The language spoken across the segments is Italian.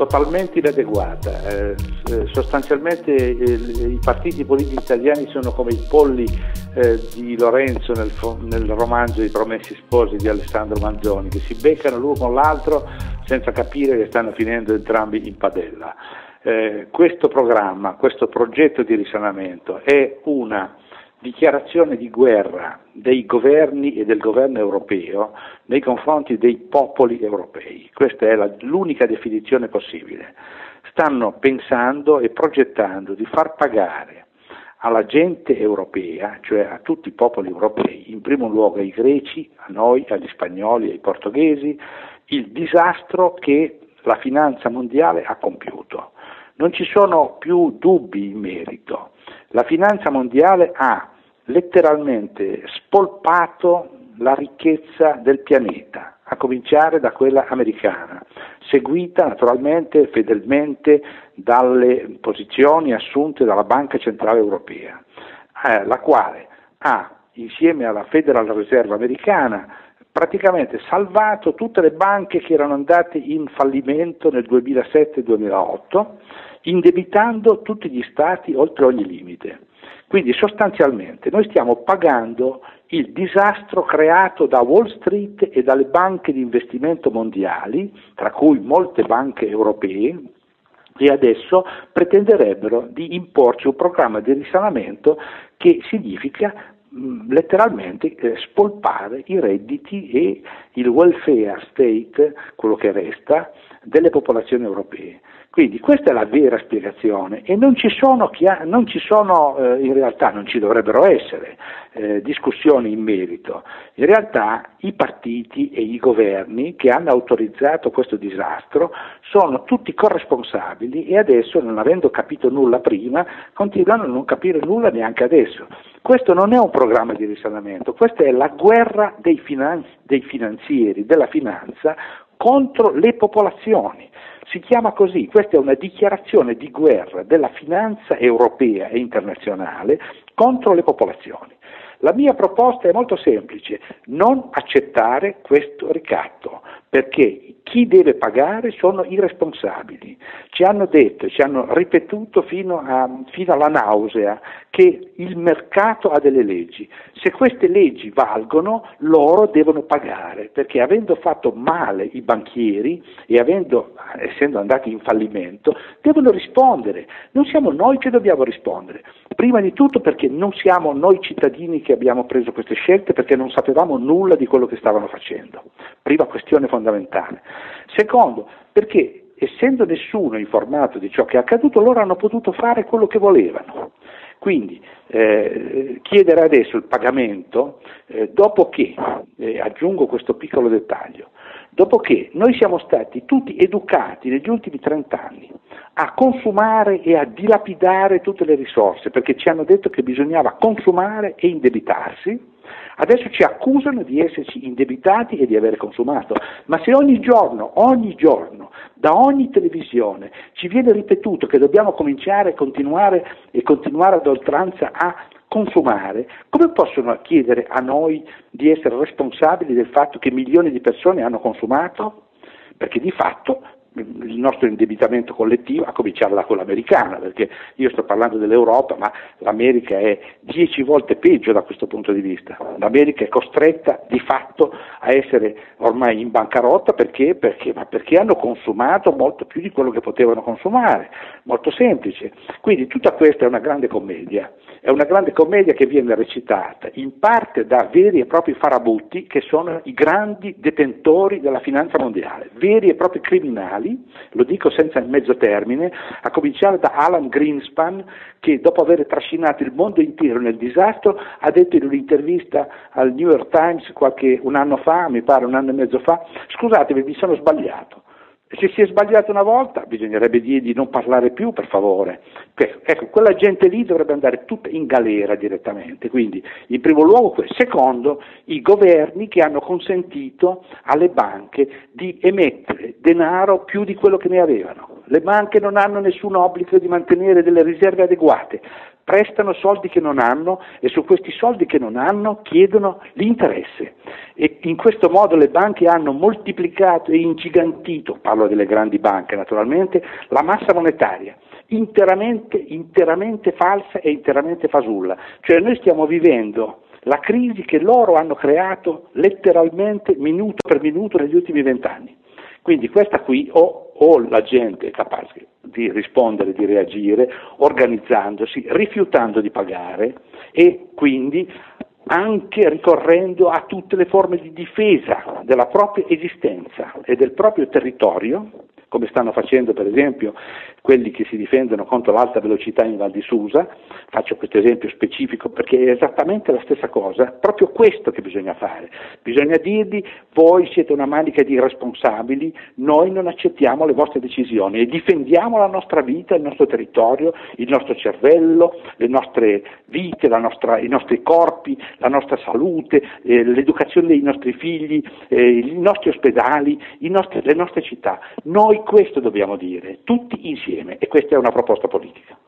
totalmente inadeguata. Eh, sostanzialmente eh, i partiti politici italiani sono come i polli eh, di Lorenzo nel, nel, romanzo I Promessi Sposi di Alessandro Manzoni, che si beccano l'uno con l'altro senza capire che stanno finendo entrambi in padella. Eh, questo programma, questo progetto di risanamento è una dichiarazione di guerra dei governi e del governo europeo nei confronti dei popoli europei. Questa è la, l'unica definizione possibile. Stanno pensando e progettando di far pagare alla gente europea, cioè a tutti i popoli europei, in primo luogo ai greci, a noi, agli spagnoli, ai portoghesi, il disastro che la finanza mondiale ha compiuto. Non ci sono più dubbi in merito. La finanza mondiale ha letteralmente spolpato la ricchezza del pianeta, a cominciare da quella americana, seguita naturalmente fedelmente dalle posizioni assunte dalla Banca Centrale Europea, eh, la quale ha, insieme alla Federal Reserve americana, praticamente salvato tutte le banche che erano andate in fallimento nel 2007-2008, indebitando tutti gli stati oltre ogni limite. Quindi sostanzialmente noi stiamo pagando il disastro creato da Wall Street e dalle banche di investimento mondiali, tra cui molte banche europee, e adesso pretenderebbero di imporci un programma di risanamento che significa letteralmente eh, spolpare i redditi e il welfare state, quello che resta, delle popolazioni europee. Quindi questa è la vera spiegazione e non ci sono, non ci sono eh, in realtà non ci dovrebbero essere eh, discussioni in merito. In realtà i partiti e i governi che hanno autorizzato questo disastro sono tutti corresponsabili e adesso, non avendo capito nulla prima, continuano a non capire nulla neanche adesso. Questo non è un programma di risanamento, questa è la guerra dei, finanzi, dei finanzieri, della finanza contro le popolazioni. Si chiama così, questa è una dichiarazione di guerra della finanza europea e internazionale contro le popolazioni. La mia proposta è molto semplice, non accettare questo ricatto, perché chi deve pagare sono i responsabili. Ci hanno detto, ci hanno ripetuto fino, a, fino, alla nausea che il mercato ha delle leggi. Se queste leggi valgono, loro devono pagare, perché avendo fatto male i banchieri e avendo, essendo andati in fallimento, devono rispondere. Non siamo noi che dobbiamo rispondere. Prima di tutto perché non siamo noi cittadini che abbiamo preso queste scelte, perché non sapevamo nulla di quello che stavano facendo. Prima questione fondamentale. Secondo, perché essendo nessuno informato di ciò che è accaduto, loro hanno potuto fare quello che volevano. Quindi eh, chiedere adesso il pagamento eh, dopo che, eh, aggiungo questo piccolo dettaglio, dopo che noi siamo stati tutti educati negli ultimi 30 anni a consumare e a dilapidare tutte le risorse, perché ci hanno detto che bisognava consumare e indebitarsi, Adesso ci accusano di esserci indebitati e di aver consumato, ma se ogni giorno, ogni giorno, da ogni televisione ci viene ripetuto che dobbiamo cominciare continuare, e continuare ad oltranza a consumare, come possono chiedere a noi di essere responsabili del fatto che milioni di persone hanno consumato? Perché di fatto il nostro indebitamento collettivo, a cominciare da quello americano, perché io sto parlando dell'Europa, ma l'America è dieci volte peggio da questo punto di vista. L'America è costretta di fatto a essere ormai in bancarotta perché? Perché? perché hanno consumato molto più di quello che potevano consumare, molto semplice. Quindi tutta questa è una grande commedia, è una grande commedia che viene recitata in parte da veri e propri farabutti che sono i grandi detentori della finanza mondiale, veri e propri criminali mondiali, lo dico senza mezzo termine, a cominciare da Alan Greenspan che dopo aver trascinato il mondo intero nel disastro ha detto in un'intervista al New York Times qualche un anno fa, mi pare un anno e mezzo fa, scusatemi mi sono sbagliato. Se si è sbagliato una volta bisognerebbe dire di non parlare più, per favore. Ecco, quella gente lì dovrebbe andare tutta in galera direttamente. Quindi, in primo luogo questo. Secondo, i governi che hanno consentito alle banche di emettere denaro più di quello che ne avevano. Le banche non hanno nessun obbligo di mantenere delle riserve adeguate prestano soldi che non hanno e su questi soldi che non hanno chiedono l'interesse. E in questo modo le banche hanno moltiplicato e ingigantito, parlo delle grandi banche naturalmente, la massa monetaria interamente, interamente falsa e interamente fasulla. Cioè noi stiamo vivendo la crisi che loro hanno creato letteralmente minuto per minuto negli ultimi vent'anni. Quindi questa qui o, o, la gente è capace di rispondere, di reagire, organizzandosi, rifiutando di pagare e quindi anche ricorrendo a tutte le forme di difesa della propria esistenza e del proprio territorio, come stanno facendo per esempio quelli che si difendono contro l'alta velocità in Val di Susa, faccio questo esempio specifico perché è esattamente la stessa cosa, proprio questo che bisogna fare, bisogna dirgli voi siete una manica di irresponsabili, noi non accettiamo le vostre decisioni e difendiamo la nostra vita, il nostro territorio, il nostro cervello, le nostre vite, nostra, i nostri corpi, la nostra salute, eh, l'educazione dei nostri figli, eh, i nostri ospedali, i nostri, le nostre città. Noi questo dobbiamo dire, tutti insieme insieme e questa è una proposta politica.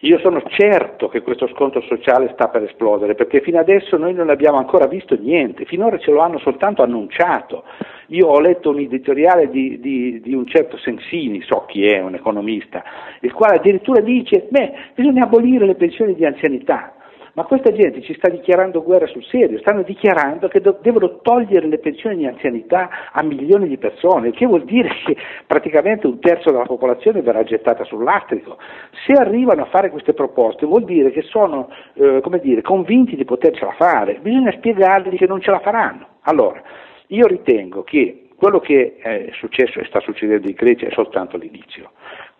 Io sono certo che questo scontro sociale sta per esplodere, perché fino adesso noi non abbiamo ancora visto niente, finora ce lo hanno soltanto annunciato. Io ho letto un editoriale di, di, di un certo Sensini, so chi è, un economista, il quale addirittura dice, beh, bisogna abolire le pensioni di anzianità ma questa gente ci sta dichiarando guerra sul serio, stanno dichiarando che do- devono togliere le pensioni di anzianità a milioni di persone, il che vuol dire che praticamente un terzo della popolazione verrà gettata sull'astrico. Se arrivano a fare queste proposte vuol dire che sono eh, dire, convinti di potercela fare, bisogna spiegargli che non ce la faranno. Allora, io ritengo che quello che è successo e sta succedendo in Grecia è soltanto l'inizio.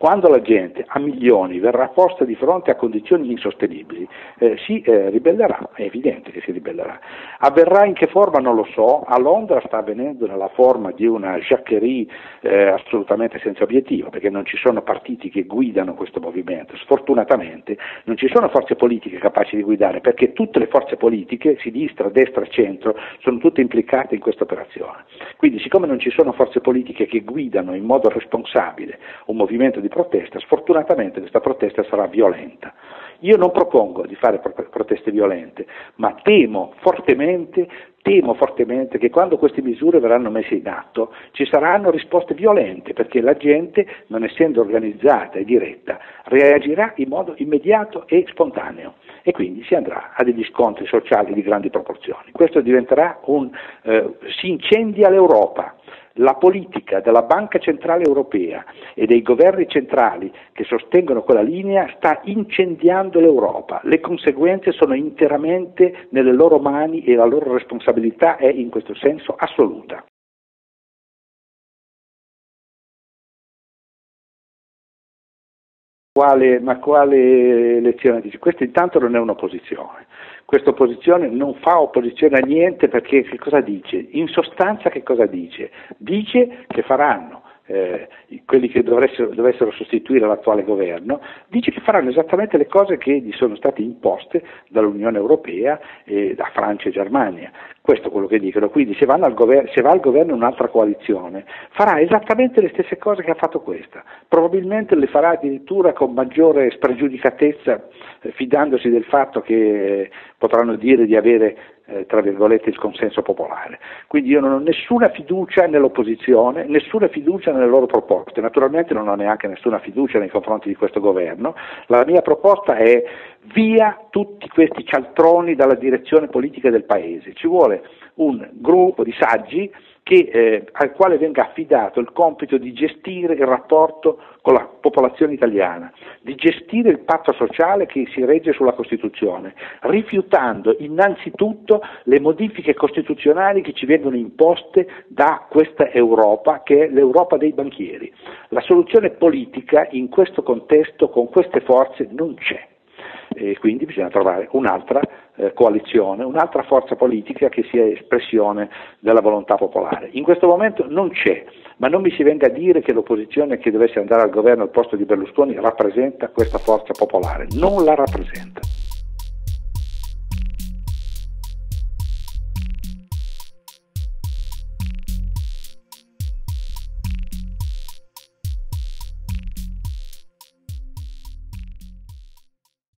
Quando la gente a milioni verrà posta di fronte a condizioni insostenibili, eh, si eh, ribellerà, è evidente che si ribellerà. Avverrà in che forma non lo so, a Londra sta avvenendo nella forma di una jacquerie eh, assolutamente senza obiettivo, perché non ci sono partiti che guidano questo movimento, sfortunatamente non ci sono forze politiche capaci di guidare, perché tutte le forze politiche, sinistra, destra, centro, sono tutte implicate in questa operazione. Quindi siccome non ci sono forze politiche che guidano in modo responsabile un movimento di protesta, sfortunatamente questa protesta sarà violenta. Io non propongo di fare proteste violente, ma temo fortemente, temo fortemente che quando queste misure verranno messe in atto ci saranno risposte violente, perché la gente, non essendo organizzata e diretta, reagirà in modo immediato e spontaneo e quindi si andrà a degli scontri sociali di grandi proporzioni. Questo diventerà un eh, si incendia l'Europa la politica della Banca Centrale Europea e dei governi centrali che sostengono quella linea sta incendiando l'Europa. Le conseguenze sono interamente nelle loro mani e la loro responsabilità è in questo senso assoluta. Quale, ma quale lezione dice? Questa intanto non è un'opposizione, questa opposizione non fa opposizione a niente perché che cosa dice? In sostanza che cosa dice? Dice che faranno eh, quelli che dovessero, sostituire l'attuale governo, dice che faranno esattamente le cose che gli sono state imposte dall'Unione Europea e da Francia e Germania. Questo è quello che dicono. Quindi se, gover- se va al governo un'altra coalizione, farà esattamente le stesse cose che ha fatto questa. Probabilmente le farà addirittura con maggiore spregiudicatezza, eh, fidandosi del fatto che potranno dire di avere eh, tra virgolette il consenso popolare. Quindi io non ho nessuna fiducia nell'opposizione, nessuna fiducia nelle loro proposte, naturalmente non ho neanche nessuna fiducia nei confronti di questo governo. La mia proposta è via tutti questi cialtroni dalla direzione politica del Paese, ci vuole un gruppo di saggi che, eh, al quale venga affidato il compito di gestire il rapporto con la popolazione italiana, di gestire il patto sociale che si regge sulla Costituzione, rifiutando innanzitutto le modifiche costituzionali che ci vengono imposte da questa Europa, che è l'Europa dei banchieri. La soluzione politica in questo contesto, con queste forze, non c'è e quindi bisogna trovare un'altra eh, coalizione, un'altra forza politica che sia espressione della volontà popolare. In questo momento non c'è, ma non mi si venga a dire che l'opposizione che dovesse andare al governo al posto di Berlusconi rappresenta questa forza popolare, non la rappresenta.